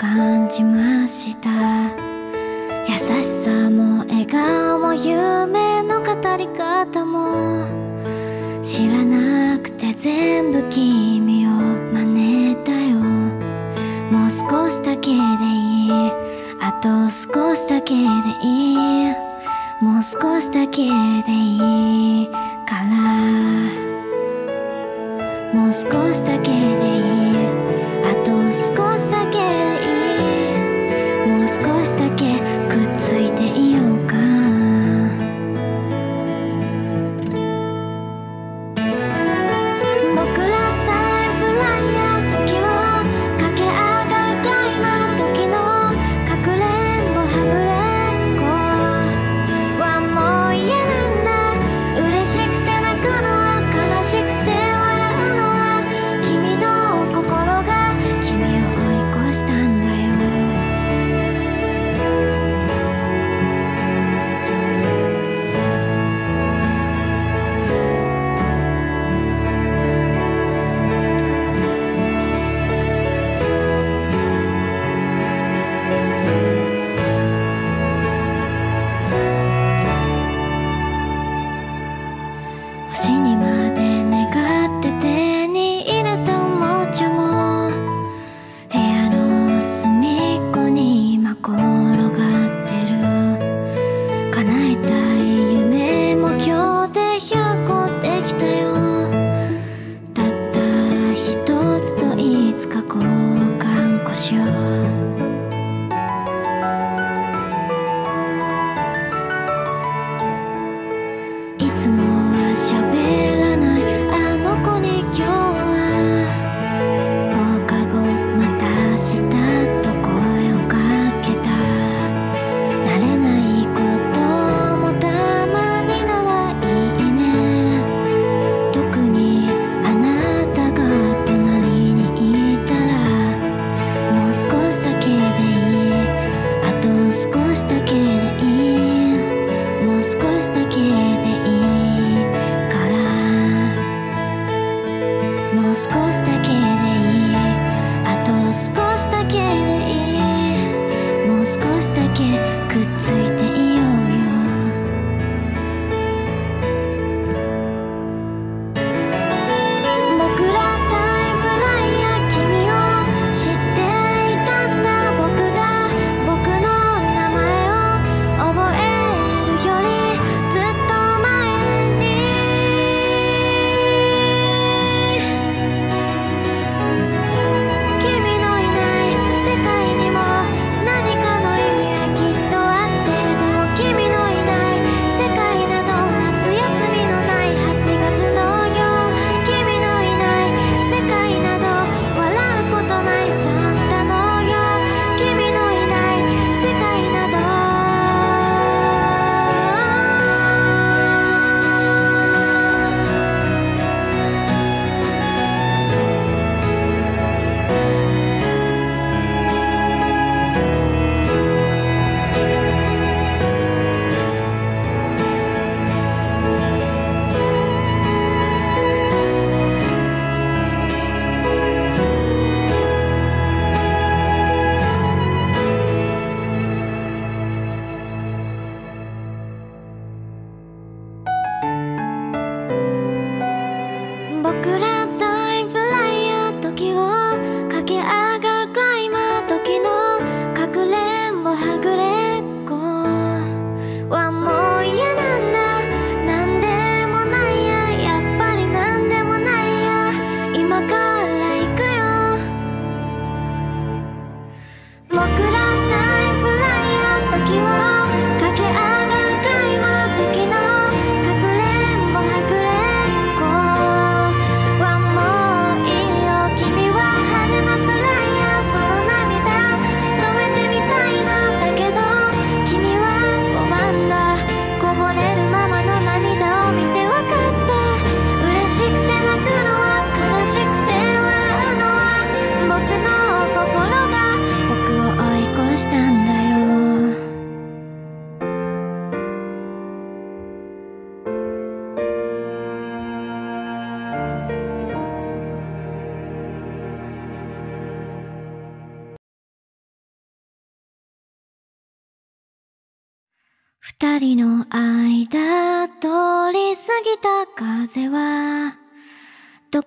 感じました。優しさも笑顔も夢の語り方も。知らなくて全部君を真似たよ。もう少しだけでいい。あと少しだけでいい。もう少しだけでいいから。もう少しだけでいい。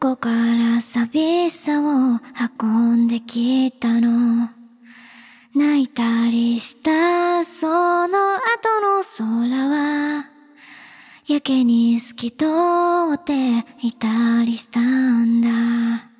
こから寂しさを運んできたの？泣いたりしたその後の空はやけに透き通っていたりしたんだ。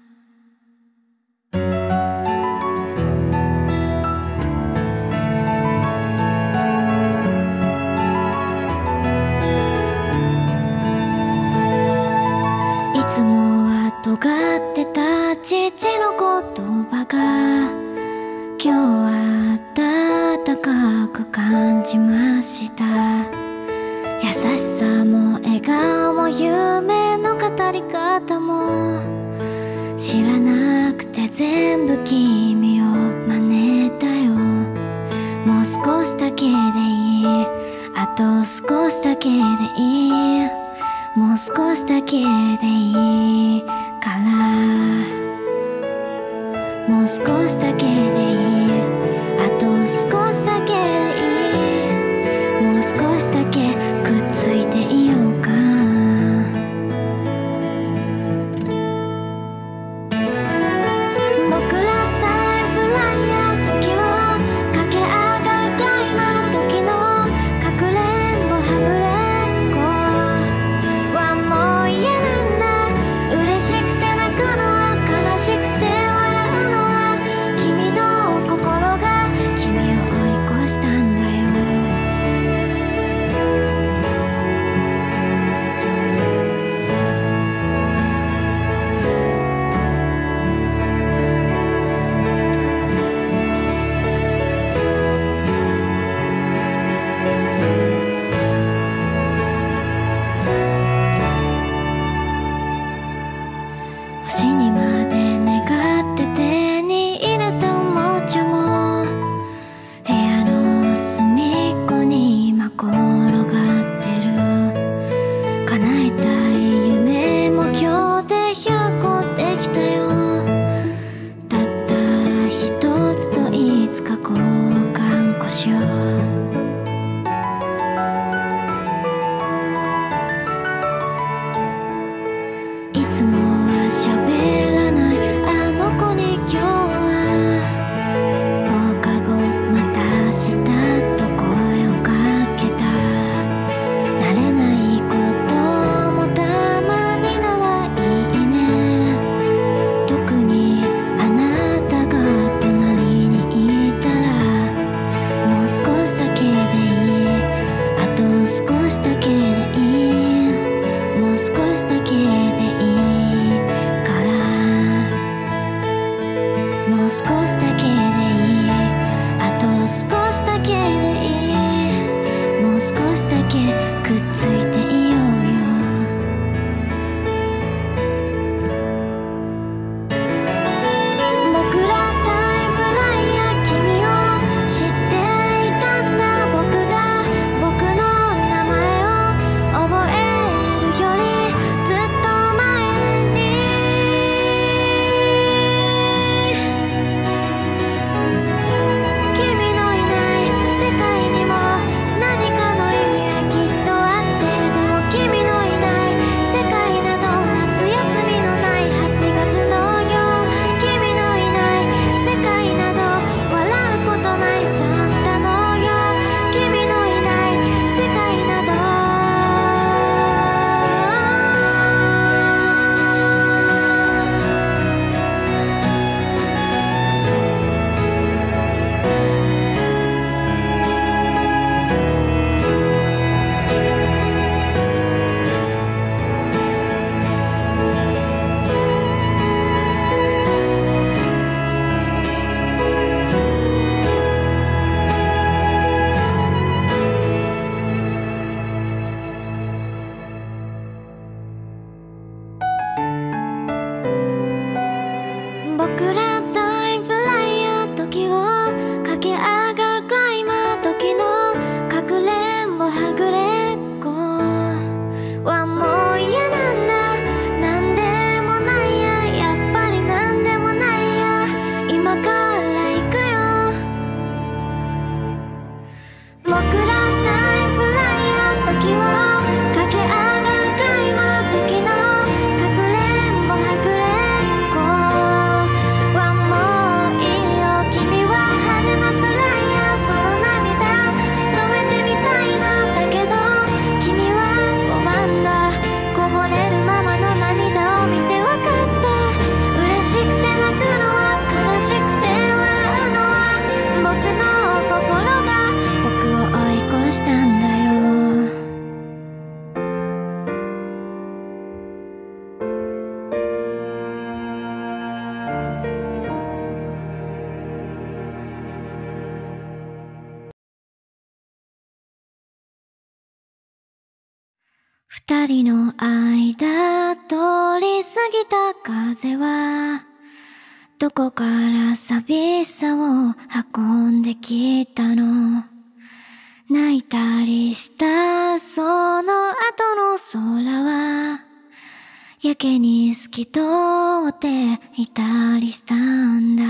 りしたんだ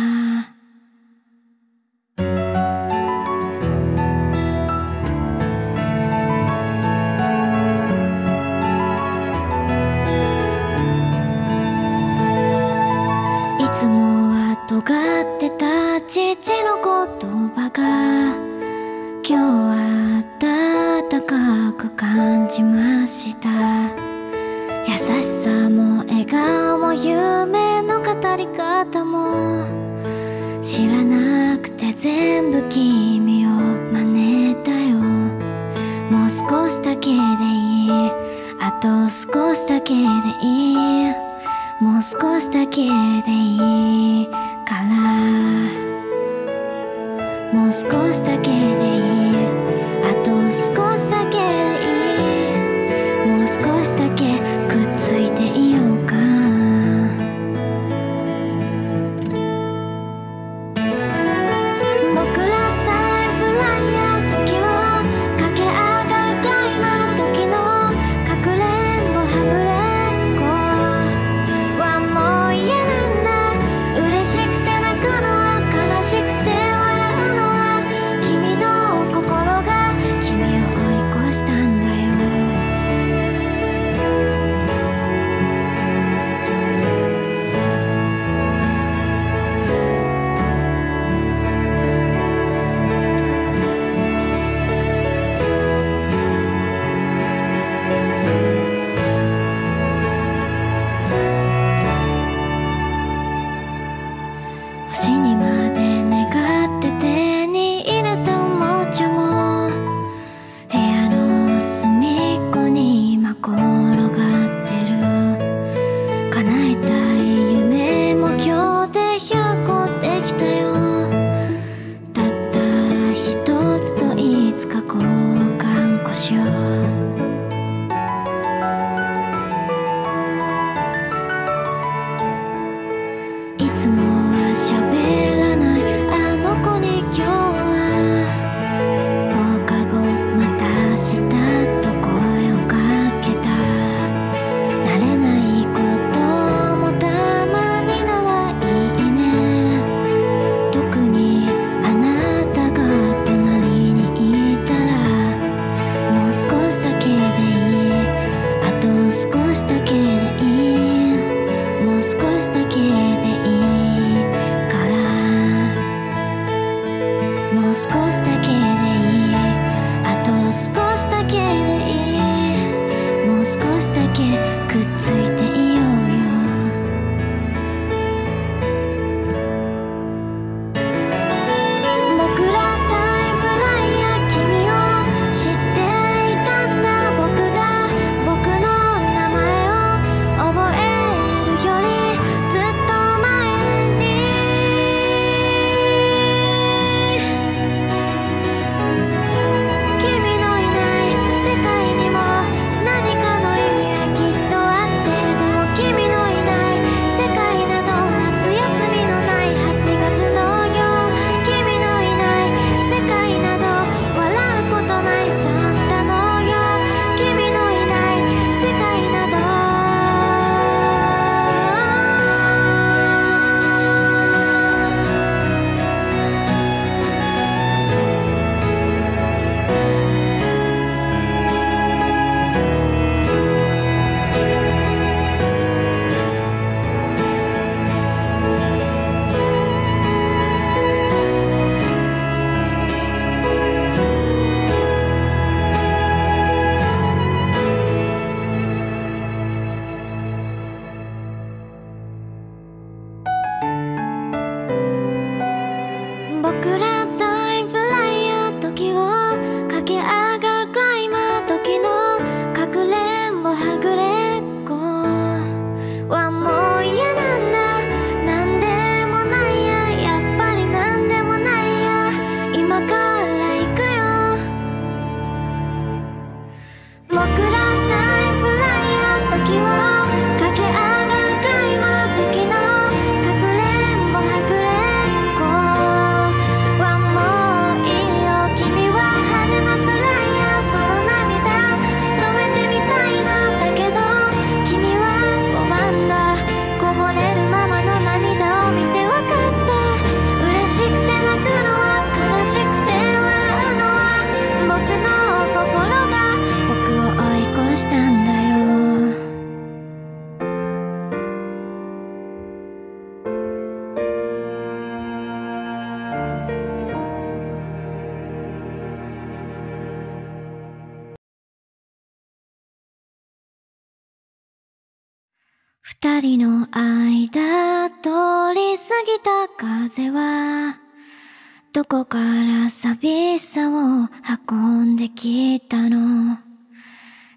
こから寂しさを運んできたの？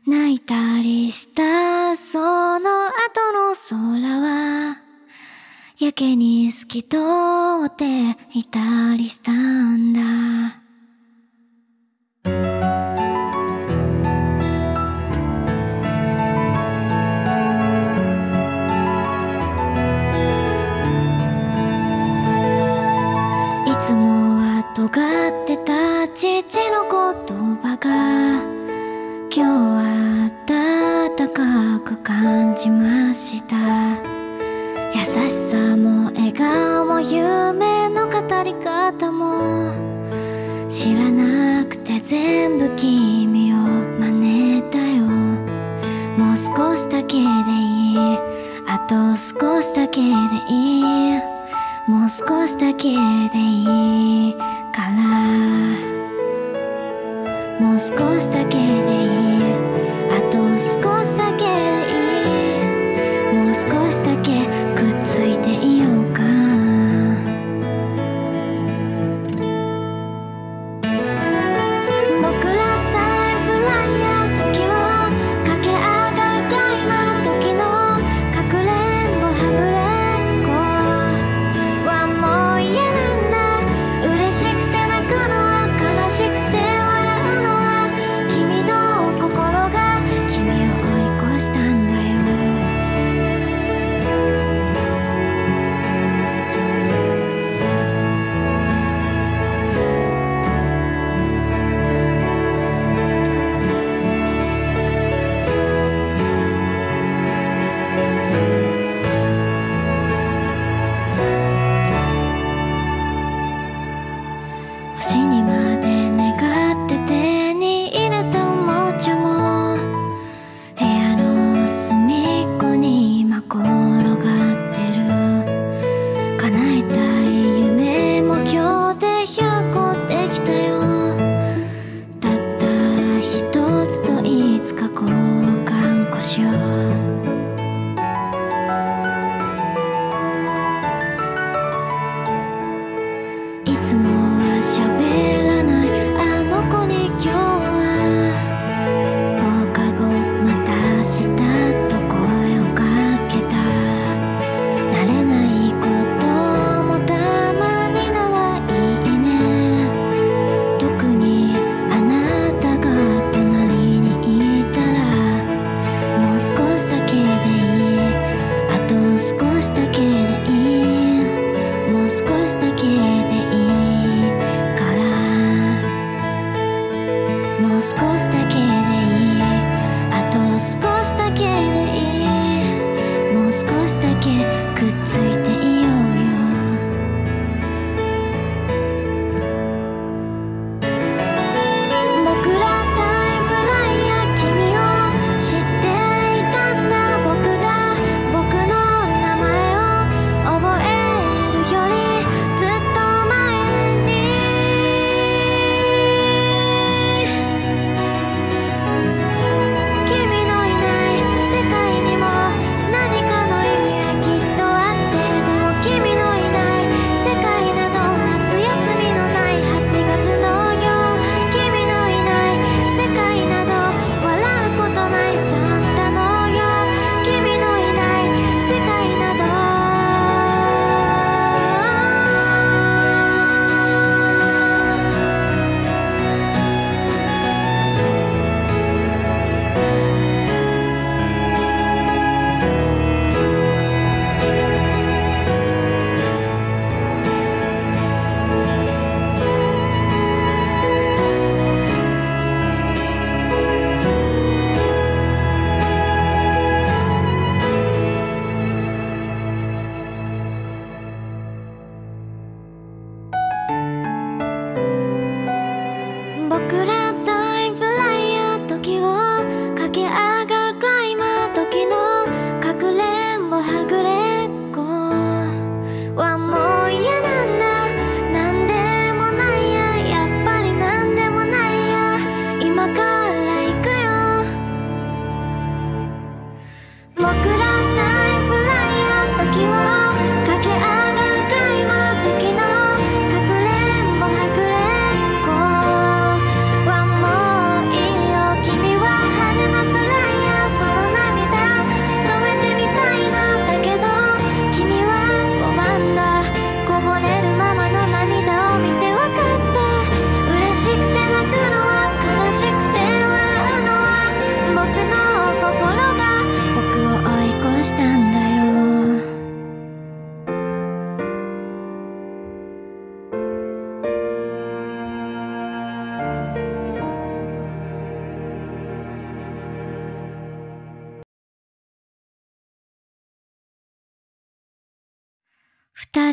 泣いたりしたその後の空はやけに透き通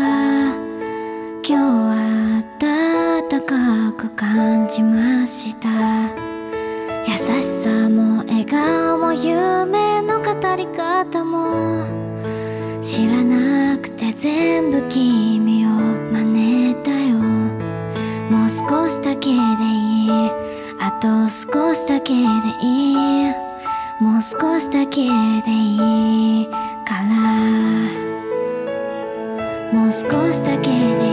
か今日は暖かく感じました。優しさも笑顔も夢の語り方も。知らなくて全部君を真似たよ。もう少しだけでいい。あと少しだけでいい。もう少しだけでいい。少しだけで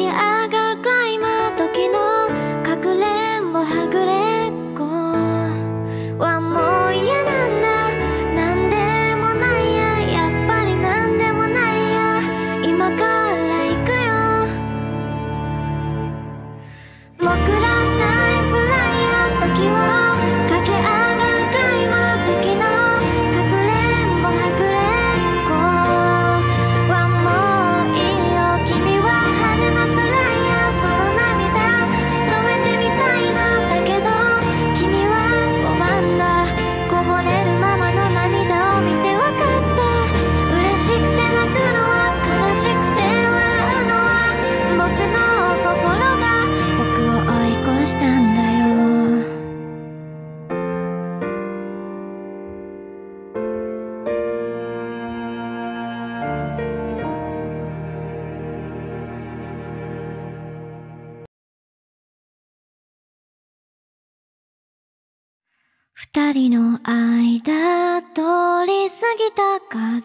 que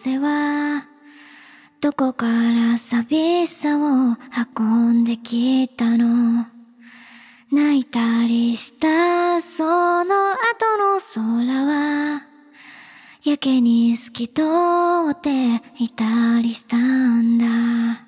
風はどこから寂しさを運んできたの。泣いたりしたその後の空はやけに透き通っていたりしたんだ。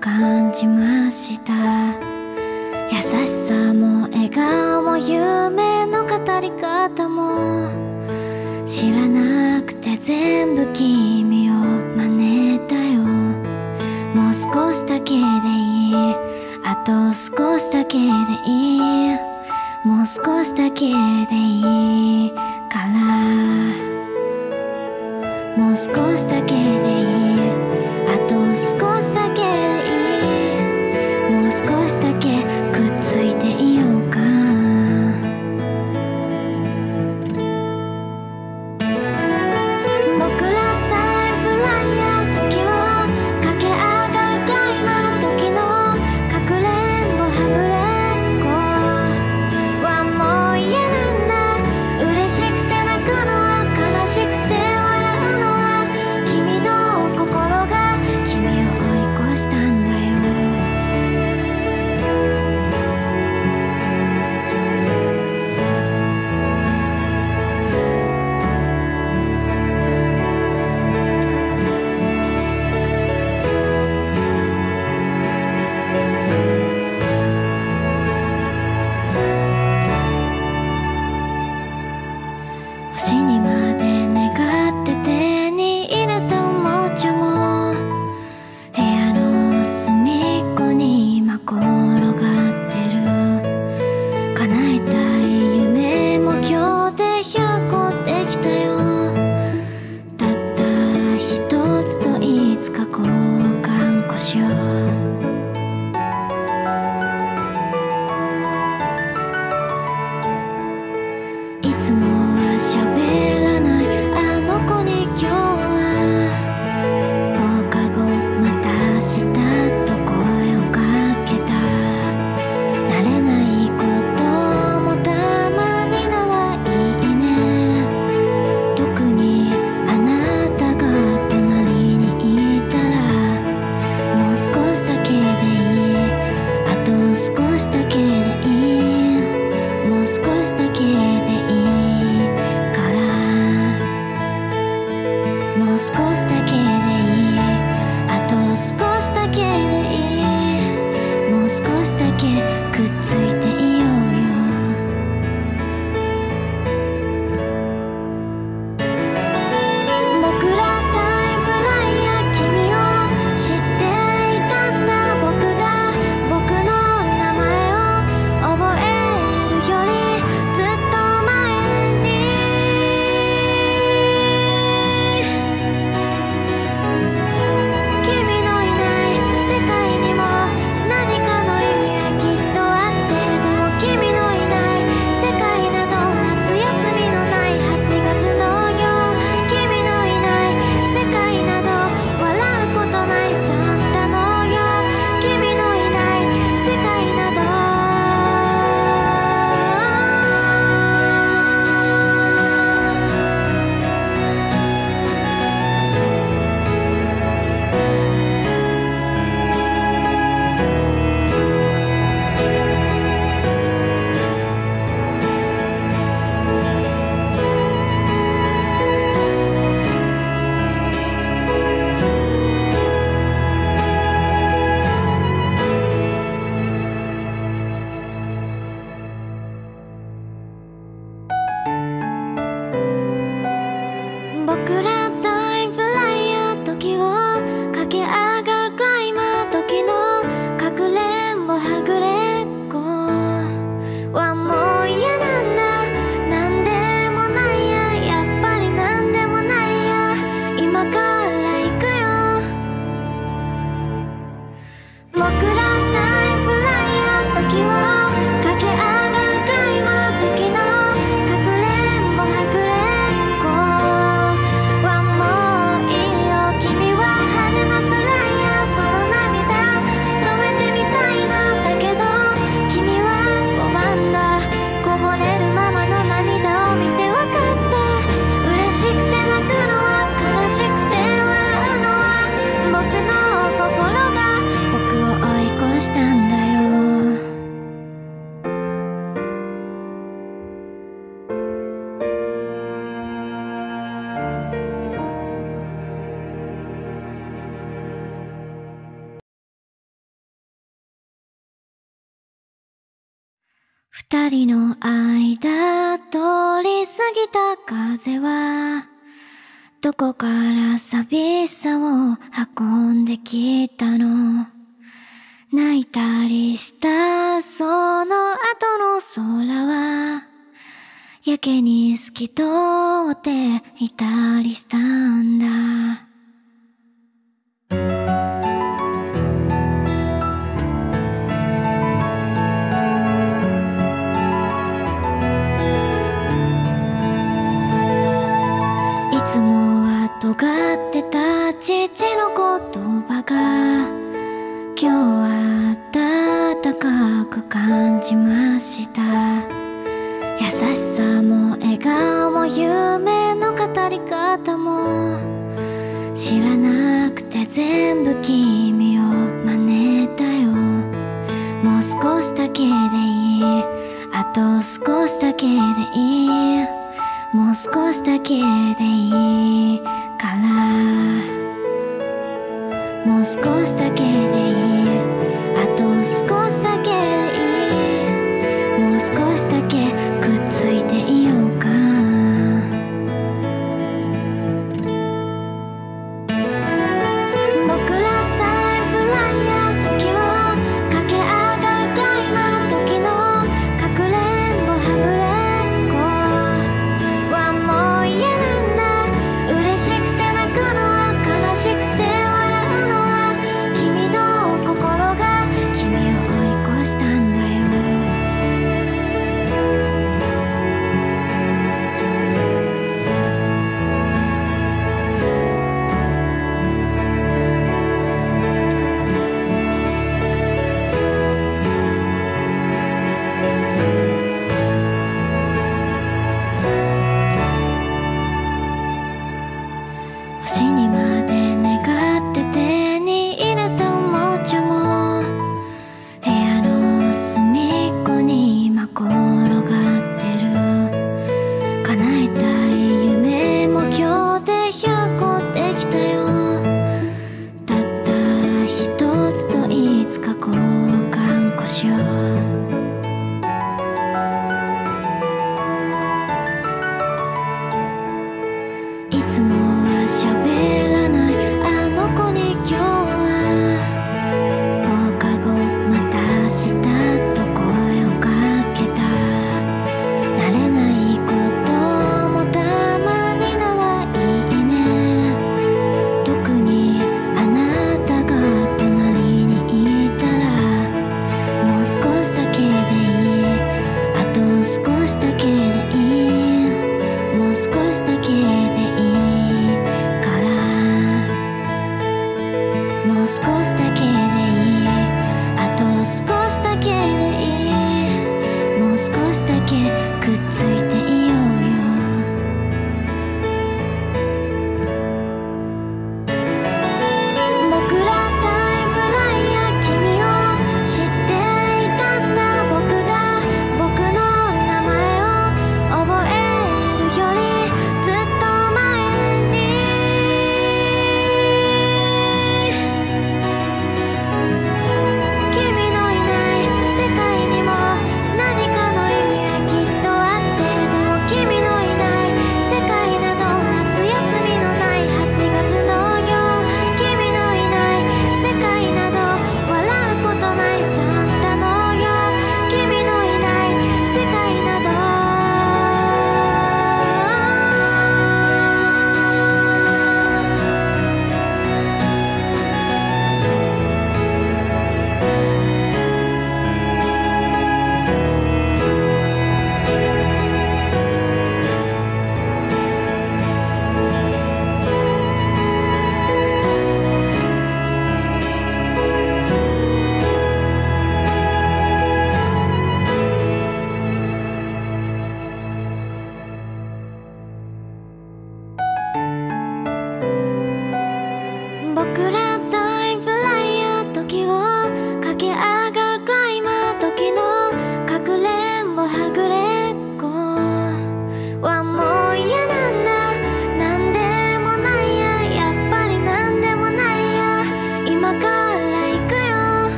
感じました。優しさも笑顔も夢の語り方も。知らなくて全部君を真似たよ。もう少しだけでいい。あと少しだけでいい。もう少しだけでいいから。もう少しぎた風はどこから寂しさを運んできたの？泣いたりしたその後の空はやけに透き通っていたりしたんだ。か今日は暖かく感じました。優しさも笑顔も夢の語り方も。知らなくて全部君を真似たよ。もう少しだけでいい。あと少しだけでいい。もう少しだけでいいから。少しだけでいい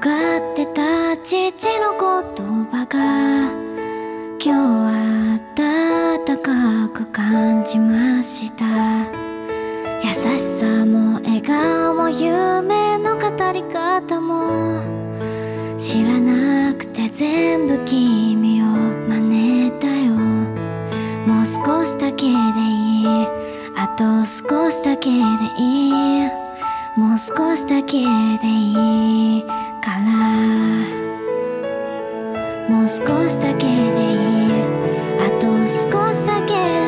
尖ってた父の言葉が今日は温かく感じました。優しさも笑顔も夢の語り方も知らなくて全部君を真似たよ。もう少しだけでいい。あと少しだけでいい。もう少しだけでいい。もう少しだけでいい。あと少しだけで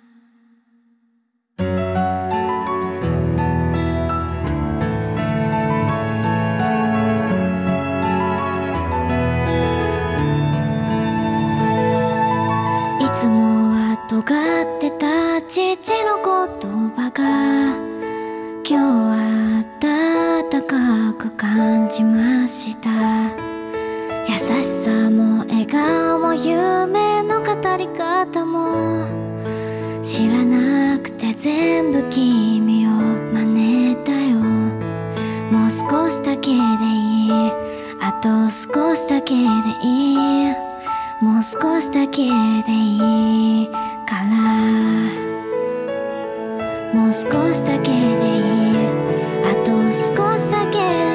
た父の言葉が今日は暖かく感じました。優しさも笑顔も夢の語り方も知らなくて全部君を真似たよ。もう少しだけでいい。あと少しだけでいい。もう少しだけでいいから。もう少しだけでいいあと少しだけでいい。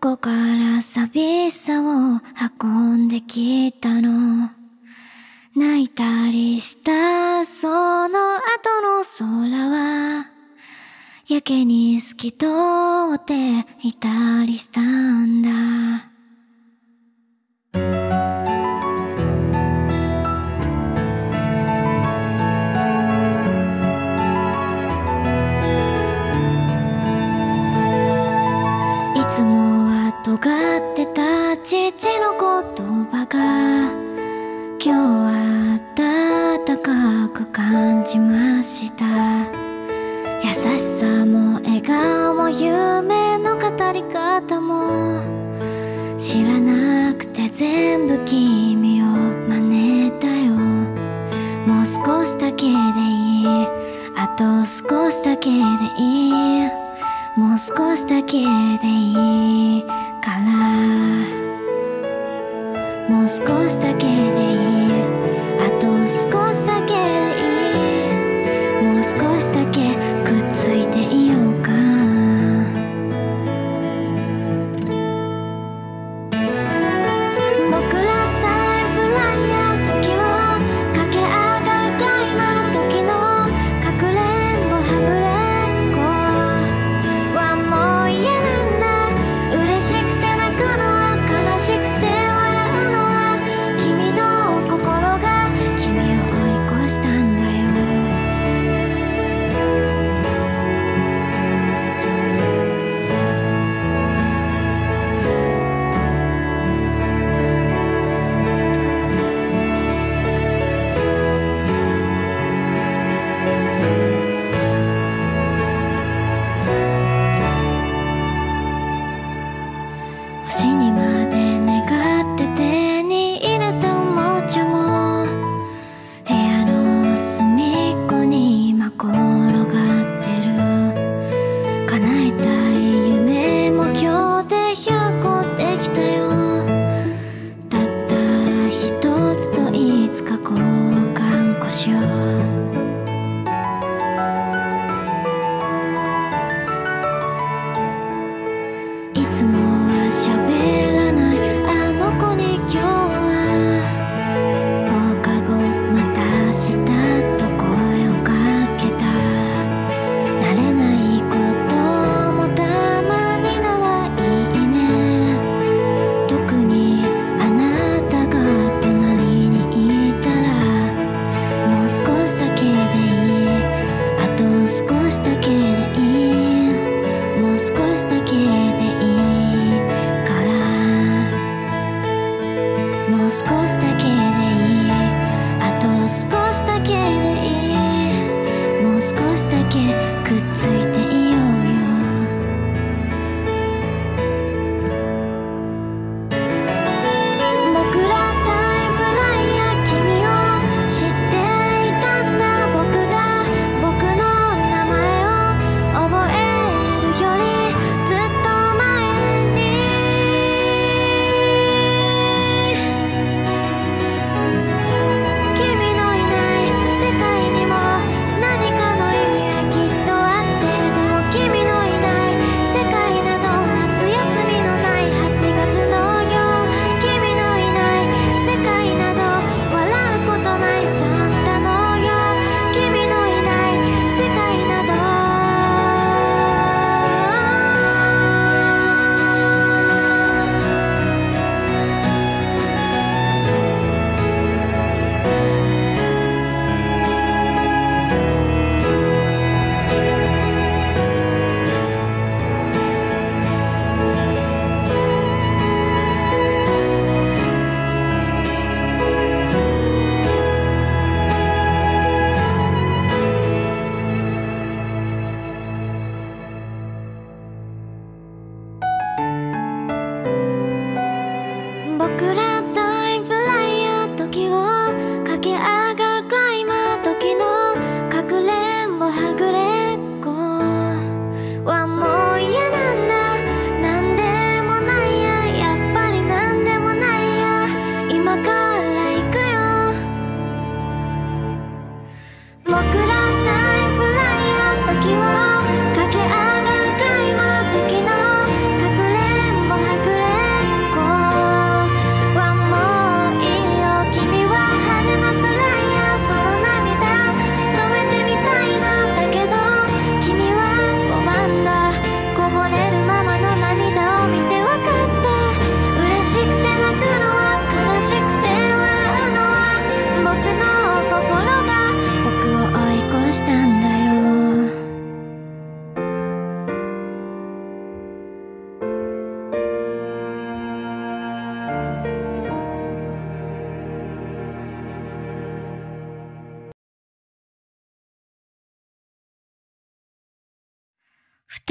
こか。